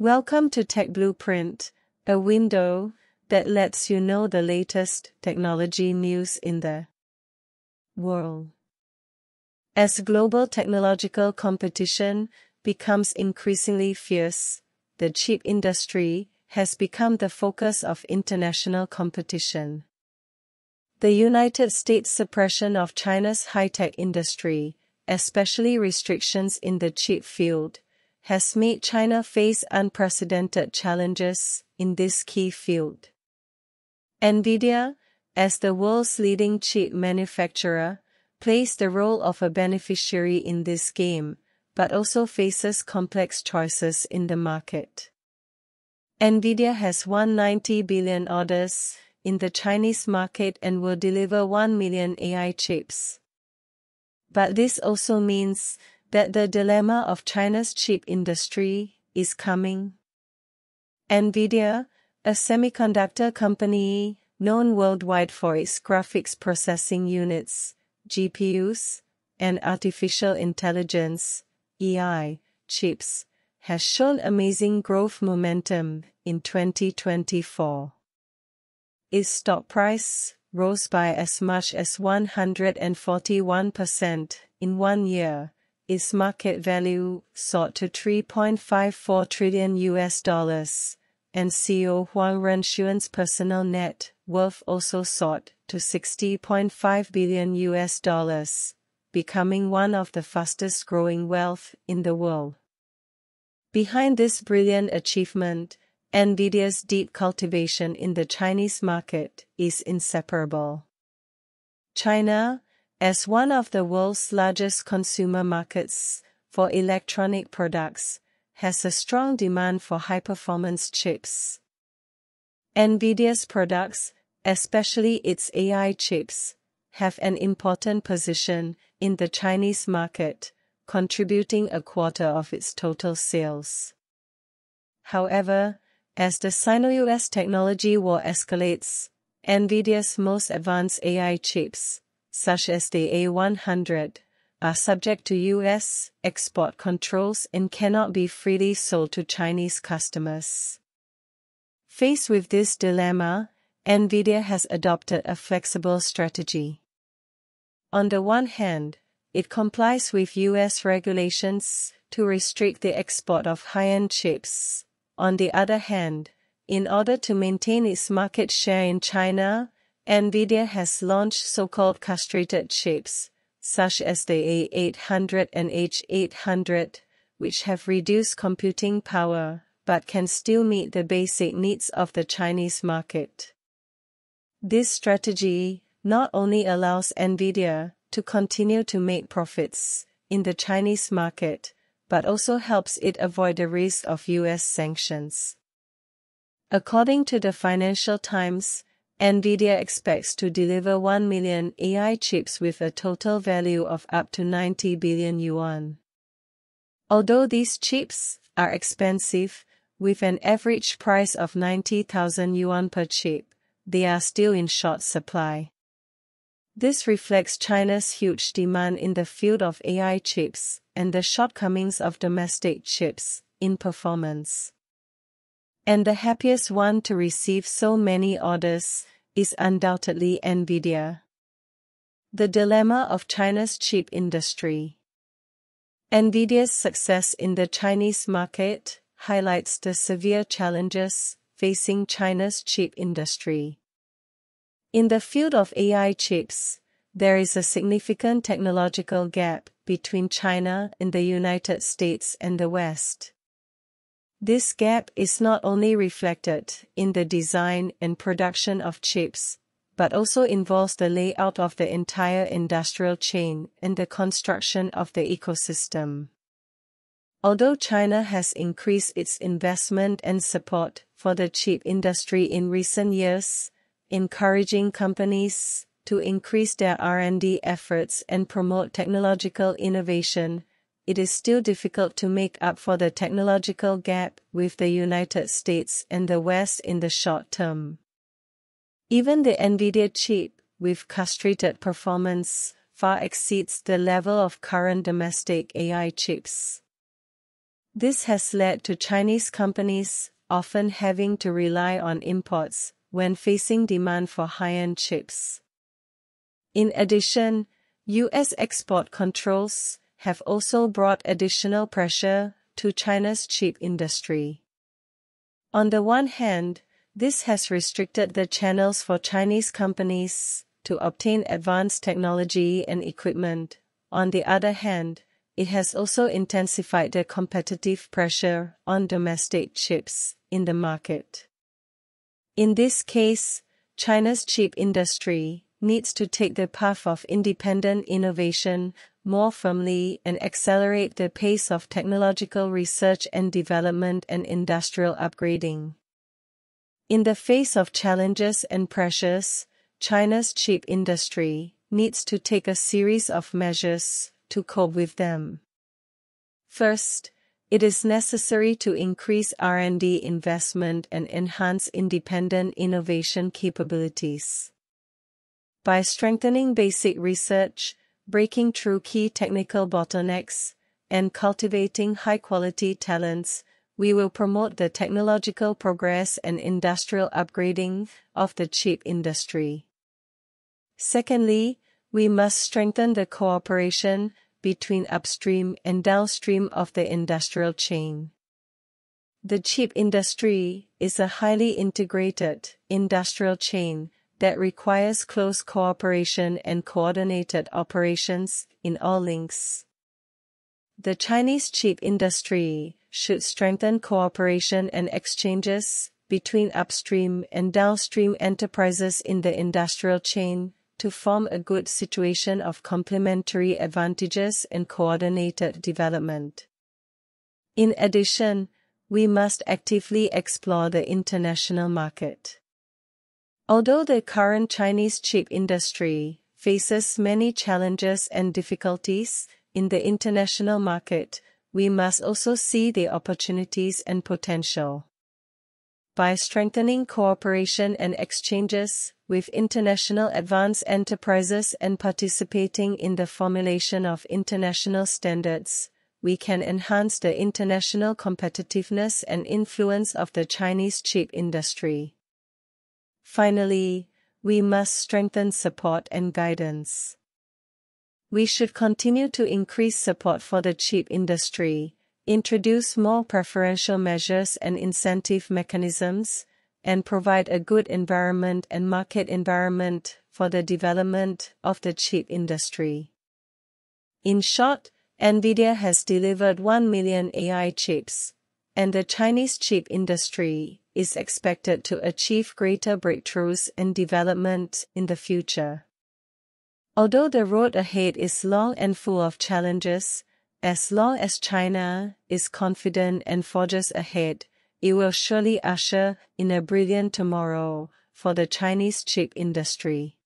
Welcome to Tech Blueprint, a window that lets you know the latest technology news in the world. As global technological competition becomes increasingly fierce, the chip industry has become the focus of international competition. The United States' suppression of China's high-tech industry, especially restrictions in the chip field, has made China face unprecedented challenges in this key field. NVIDIA, as the world's leading chip manufacturer, plays the role of a beneficiary in this game, but also faces complex choices in the market. NVIDIA has won 90 billion orders in the Chinese market and will deliver 1 million AI chips. But this also means that the dilemma of China's chip industry is coming. NVIDIA, a semiconductor company known worldwide for its graphics processing units, GPUs, and artificial intelligence, AI, chips, has shown amazing growth momentum in 2024. Its stock price rose by as much as 141% in one year. Its market value soared to 3.54 trillion US dollars, and CEO Huang Renxun's personal net worth also soared to 60.5 billion US dollars, becoming one of the fastest growing wealth in the world. Behind this brilliant achievement, NVIDIA's deep cultivation in the Chinese market is inseparable. China, as one of the world's largest consumer markets for electronic products, has a strong demand for high-performance chips. NVIDIA's products, especially its AI chips, have an important position in the Chinese market, contributing a quarter of its total sales. However, as the Sino-US technology war escalates, NVIDIA's most advanced AI chips, such as the A100, are subject to US export controls and cannot be freely sold to Chinese customers. Faced with this dilemma, NVIDIA has adopted a flexible strategy. On the one hand, it complies with US regulations to restrict the export of high-end chips. On the other hand, in order to maintain its market share in China, NVIDIA has launched so-called castrated chips, such as the A800 and H800, which have reduced computing power, but can still meet the basic needs of the Chinese market. This strategy not only allows NVIDIA to continue to make profits in the Chinese market, but also helps it avoid the risk of US sanctions. According to the Financial Times, NVIDIA expects to deliver 1 million AI chips with a total value of up to 90 billion yuan. Although these chips are expensive, with an average price of 90,000 yuan per chip, they are still in short supply. This reflects China's huge demand in the field of AI chips and the shortcomings of domestic chips in performance. And the happiest one to receive so many orders is undoubtedly NVIDIA. The dilemma of China's chip industry. NVIDIA's success in the Chinese market highlights the severe challenges facing China's chip industry. In the field of AI chips, there is a significant technological gap between China and the United States and the West. This gap is not only reflected in the design and production of chips, but also involves the layout of the entire industrial chain and the construction of the ecosystem. Although China has increased its investment and support for the chip industry in recent years, encouraging companies to increase their R&D efforts and promote technological innovation, it is still difficult to make up for the technological gap with the United States and the West in the short term. Even the NVIDIA chip, with castrated performance, far exceeds the level of current domestic AI chips. This has led to Chinese companies often having to rely on imports when facing demand for high-end chips. In addition, U.S. export controls have also brought additional pressure to China's chip industry. On the one hand, this has restricted the channels for Chinese companies to obtain advanced technology and equipment. On the other hand, it has also intensified the competitive pressure on domestic chips in the market. In this case, China's chip industry needs to take the path of independent innovation more firmly and accelerate the pace of technological research and development and industrial upgrading. In the face of challenges and pressures, China's chip industry needs to take a series of measures to cope with them. First, it is necessary to increase R&D investment and enhance independent innovation capabilities. By strengthening basic research, breaking through key technical bottlenecks, and cultivating high-quality talents, we will promote the technological progress and industrial upgrading of the chip industry. Secondly, we must strengthen the cooperation between upstream and downstream of the industrial chain. The chip industry is a highly integrated industrial chain that requires close cooperation and coordinated operations in all links. The Chinese chip industry should strengthen cooperation and exchanges between upstream and downstream enterprises in the industrial chain to form a good situation of complementary advantages and coordinated development. In addition, we must actively explore the international market. Although the current Chinese chip industry faces many challenges and difficulties in the international market, we must also see the opportunities and potential. By strengthening cooperation and exchanges with international advanced enterprises and participating in the formulation of international standards, we can enhance the international competitiveness and influence of the Chinese chip industry. Finally, we must strengthen support and guidance. We should continue to increase support for the chip industry, introduce more preferential measures and incentive mechanisms, and provide a good environment and market environment for the development of the chip industry. In short, NVIDIA has delivered 1 million AI chips, and the Chinese chip industry is expected to achieve greater breakthroughs and development in the future. Although the road ahead is long and full of challenges, as long as China is confident and forges ahead, it will surely usher in a brilliant tomorrow for the Chinese chip industry.